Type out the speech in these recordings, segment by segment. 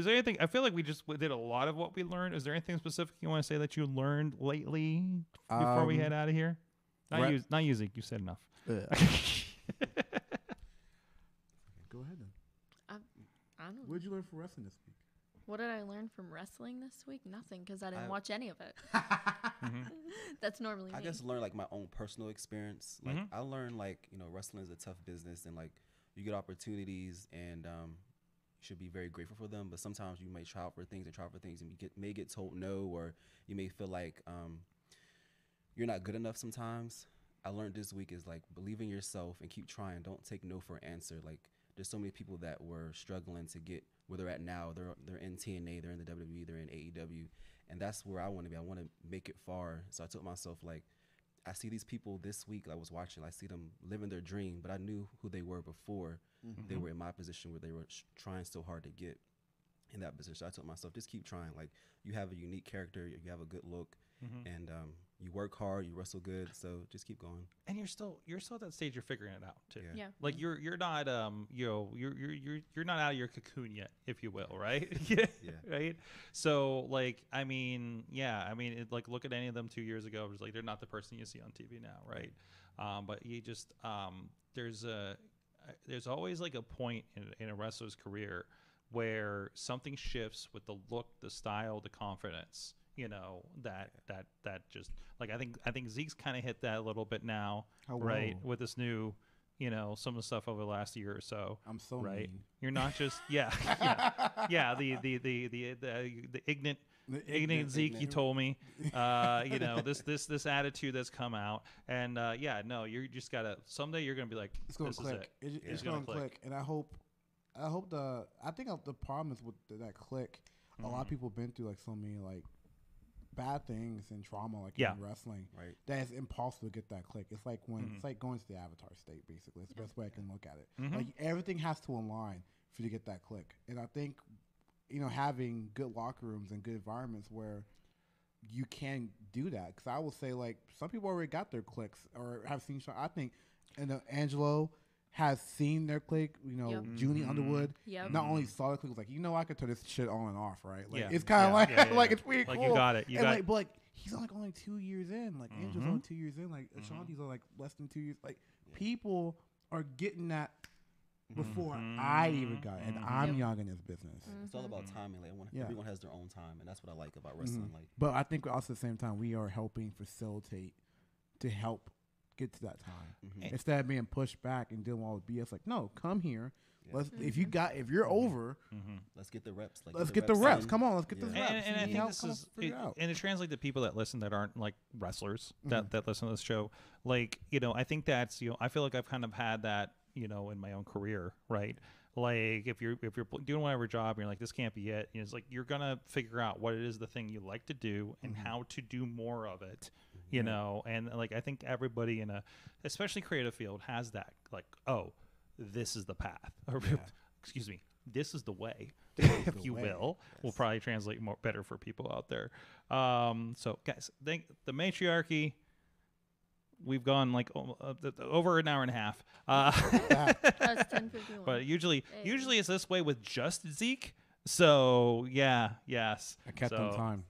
Is there anything? I feel like we just did a lot of what we learned. Is there anything specific you want to say that you learned lately before we Um, head out of here? Not re- you, not you, Zeke. You said enough. Go ahead then. I, I don't. What did you learn from wrestling this week? What did I learn from wrestling this week? Nothing, because I didn't I- watch any of it. Mhm. That's normally I me. guess learn like my own personal experience. Like Mhm. I learned like you know wrestling is a tough business and like you get opportunities and um, you should be very grateful for them. But sometimes you may try for things and try for things and you get may get told no or you may feel like um, you're not good enough. Sometimes I learned this week is like believe in yourself and keep trying. Don't take no for an answer. Like there's so many people that were struggling to get where they're at now. They're they're in TNA, they're in the WWE, they're in AEW, and that's where I want to be. I want to make it far. So I told myself like, I see these people this week. I was watching. I see them living their dream, but I knew who they were before mm-hmm. they were in my position where they were sh- trying so hard to get in that position. I told myself, just keep trying. Like you have a unique character, you have a good look, Mhm. and um, you work hard, you wrestle good. So just keep going. And you're still you're still at that stage. You're figuring it out too. Yeah. Yeah. Like you're you're not um you know you're you're you're you're not out of your cocoon yet, if you will, right? yeah. Yeah. Right. So like I mean yeah I mean it, like look at any of them two years ago. It was like they're not the person you see on TV now, right? Um, but you just um there's a uh, there's always like a point in, in a wrestler's career where something shifts with the look, the style, the confidence. You know that that that just like I think I think Zeke's kind of hit that a little bit now, Oh, right? whoa. With this new, you know, some of the stuff over the last year or so, I'm so right? mean. You're not just yeah, yeah, yeah. The the the the the, the ignorant The ignorant Zeke, you told me, uh, you know this this this attitude that's come out, and uh, yeah, no, you just gotta someday you're gonna be like, It's gonna this is click. it. It, Yeah. It's gonna gonna, click. and I hope, I hope the. I think the problem is with that click. A lot of Mhm. people been through like so many like bad things and trauma like Yeah. in wrestling Right. that it's impossible to get that click. It's like when Mhm. it's like going to the avatar state basically. It's the best way I can look at it. Mhm. Like everything has to align for you to get that click. And I think you know having good locker rooms and good environments where you can do that because I will say like some people already got their clicks or have seen. I think and uh, Angelo has seen their click. You know, Yep. Junie Mhm. Underwood Yep. not only saw the click was like you know I could turn this shit on and off right. Like Yeah. it's kind of Yeah, like yeah, yeah, like yeah. it's pretty Like cool. you got it. You and got like, but like he's like only two years in. Like Angel's Mhm. only two years in. Like Ashanti's are like less than two years. Like people are getting that before I even got it, and Mhm. I'm Yep. young in this business. It's all about timing. Like everyone, Yeah. everyone has their own time, and that's what I like about wrestling. Mhm. Like But I think also at the same time we are helping facilitate to help get to that time mhm. instead of being pushed back and dealing with all the BS. Like no, come here. Yeah. Let's if you Mhm. got if you're over, Mm-hmm. let's get the reps. Like let's get the reps. in. Come on, let's get Yeah. this and, reps. and, and I think know, this is it, it out. and it translates to people that listen that aren't like wrestlers that that listen to this show like you know i think that's you know i feel like i've kind of had that you know in my own career right like if you're if you're doing whatever job and you're like this can't be it you know, it's like you're gonna figure out what it is the thing you like to do and Mhm. how to do more of it you Right. know and like i think everybody in a especially creative field has that like oh this is the path or Yeah. excuse me this is the way if the you way. will will probably translate more better for people out there um so guys think the matriarchy we've gone like o- uh, th- th- over an hour and a half uh That's 10:51. but usually usually it's this way with just zeke so yeah yes I kept so, on time.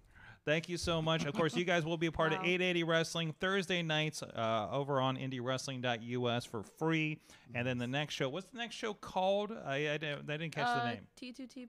Thank you so much. Of course, you guys will be a part of 880 Wrestling Thursday nights uh, over on indiewrestling.us for free. And then the next show, what's the next show called? I, I, didn't- I didn't catch the Uh, name. T2T